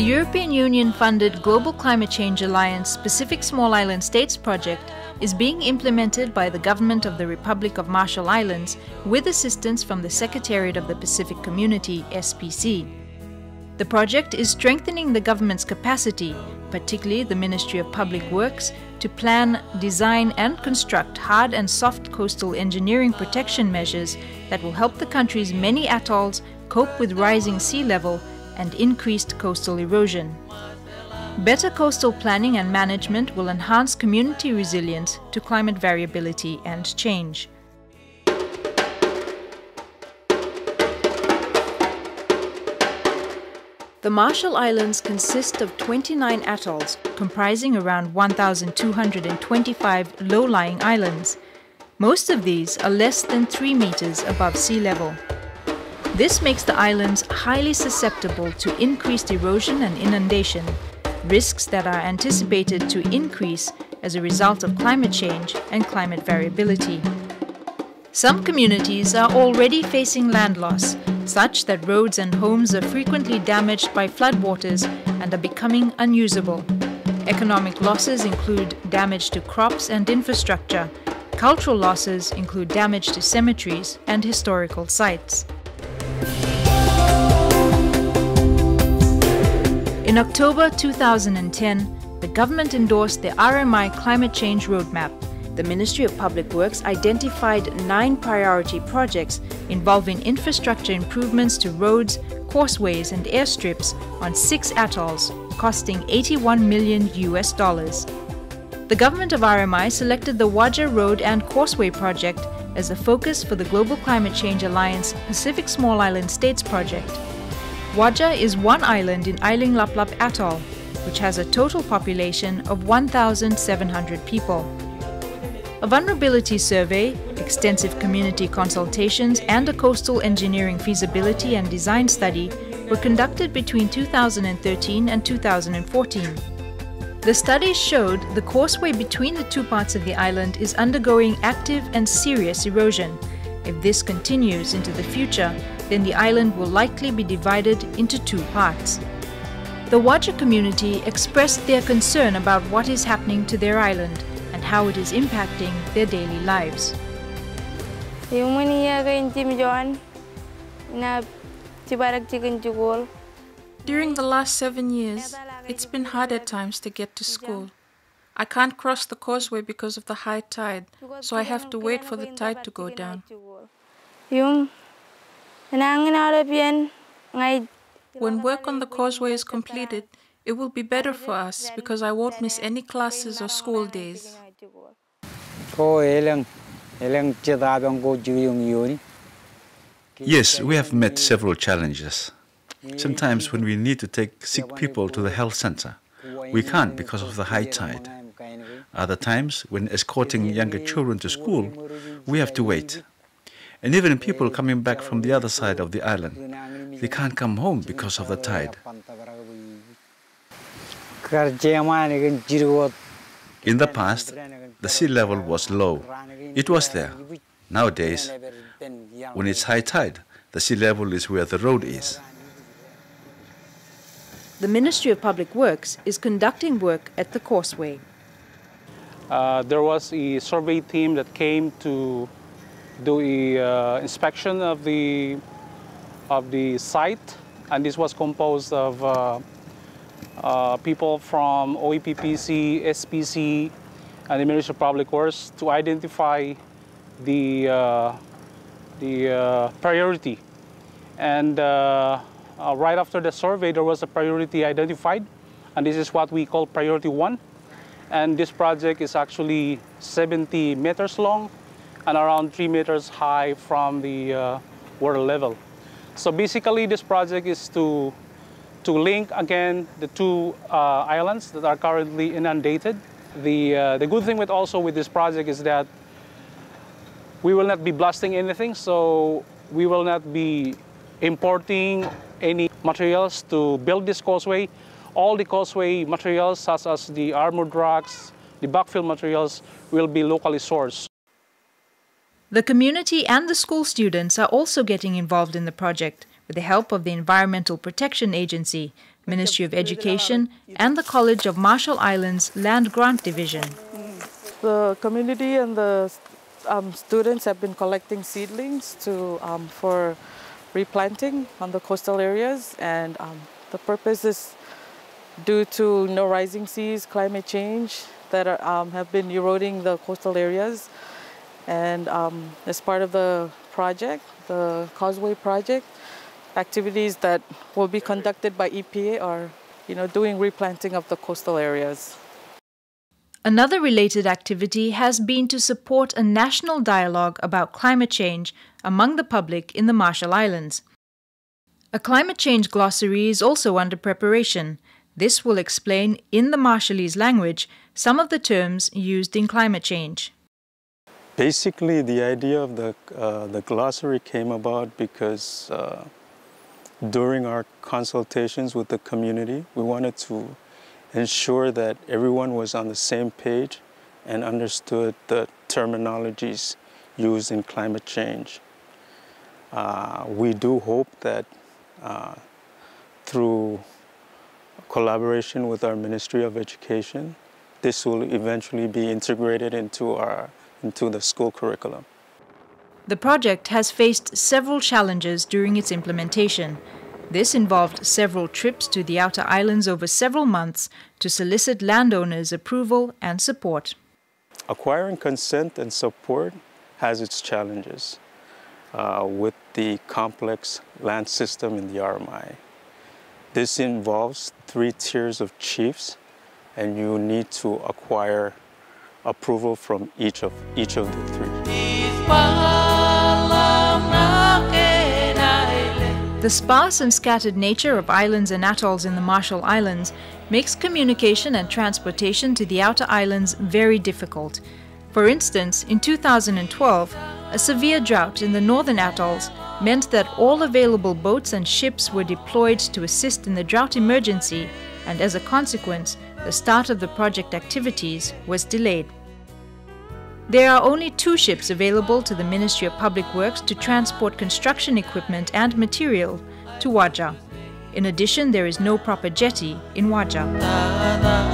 The European Union funded Global Climate Change Alliance Pacific Small Island States project is being implemented by the Government of the Republic of Marshall Islands with assistance from the Secretariat of the Pacific Community, SPC. The project is strengthening the government's capacity, particularly the Ministry of Public Works, to plan, design, and construct hard and soft coastal engineering protection measures that will help the country's many atolls cope with rising sea level and increased coastal erosion. Better coastal planning and management will enhance community resilience to climate variability and change. The Marshall Islands consist of 29 atolls comprising around 1,225 low-lying islands. Most of these are less than 3 meters above sea level. This makes the islands highly susceptible to increased erosion and inundation, risks that are anticipated to increase as a result of climate change and climate variability. Some communities are already facing land loss, such that roads and homes are frequently damaged by floodwaters and are becoming unusable. Economic losses include damage to crops and infrastructure. Cultural losses include damage to cemeteries and historical sites. In October 2010, the government endorsed the RMI Climate Change Roadmap the Ministry of Public Works identified nine priority projects involving infrastructure improvements to roads, causeways, and airstrips on six atolls, costing 81 million US dollars. The government of RMI selected the Woja Road and Causeway project as the focus for the Global Climate Change Alliance Pacific Small Island States project. Woja is one island in Ailinglaplap Atoll, which has a total population of 1,700 people. A vulnerability survey, extensive community consultations, and a coastal engineering feasibility and design study were conducted between 2013 and 2014. The studies showed the causeway between the two parts of the island is undergoing active and serious erosion. If this continues into the future, then the island will likely be divided into two parts. The Woja community expressed their concern about what is happening to their island and how it is impacting their daily lives. During the last seven years, it's been hard at times to get to school. I can't cross the causeway because of the high tide, so I have to wait for the tide to go down. When work on the causeway is completed, it will be better for us because I won't miss any classes or school days. Yes, we have met several challenges. Sometimes when we need to take sick people to the health center, we can't because of the high tide. Other times, when escorting younger children to school, we have to wait. And even people coming back from the other side of the island, they can't come home because of the tide. In the past, the sea level was low. It was there. Nowadays, when it's high tide, the sea level is where the road is. The Ministry of Public Works is conducting work at the causeway. Uh, there was a survey team that came to do a uh, inspection of the of the site, and this was composed of uh, uh people from OEPPC, SPC, and the Ministry of Public Works to identify the, uh, the uh, priority. And uh, right after the survey, there was a priority identified, and this is what we call priority one. And this project is actually 70 meters long and around three meters high from the uh, water level. So basically this project is to, to link again the two uh, islands that are currently inundated the, uh, the good thing with also with this project is that we will not be blasting anything, so we will not be importing any materials to build this causeway. All the causeway materials, such as the armored rocks, the backfill materials, will be locally sourced. The community and the school students are also getting involved in the project with the help of the Environmental Protection Agency, Ministry of Education, and the College of Marshall Islands Land Grant Division. The community and the um, students have been collecting seedlings to, um, for replanting on the coastal areas and um, the purpose is due to know, rising seas, climate change that are, um, have been eroding the coastal areas. And um, as part of the project, the Causeway Project, activities that will be conducted by EPA are you know, doing replanting of the coastal areas. Another related activity has been to support a national dialogue about climate change among the public in the Marshall Islands. A climate change glossary is also under preparation. This will explain, in the Marshallese language, some of the terms used in climate change. Basically, the idea of the, uh, the glossary came about because uh, during our consultations with the community, we wanted to ensure that everyone was on the same page and understood the terminologies used in climate change. Uh, we do hope that uh, through collaboration with our Ministry of Education, this will eventually be integrated into, our, into the school curriculum. The project has faced several challenges during its implementation. This involved several trips to the outer islands over several months to solicit landowners' approval and support. Acquiring consent and support has its challenges uh, with the complex land system in the RMI. This involves three tiers of chiefs and you need to acquire approval from each of, each of the three. The sparse and scattered nature of islands and atolls in the Marshall Islands makes communication and transportation to the outer islands very difficult. For instance, in 2012, a severe drought in the northern atolls meant that all available boats and ships were deployed to assist in the drought emergency, and as a consequence, the start of the project activities was delayed. There are only two ships available to the Ministry of Public Works to transport construction equipment and material to Woja. In addition, there is no proper jetty in Woja.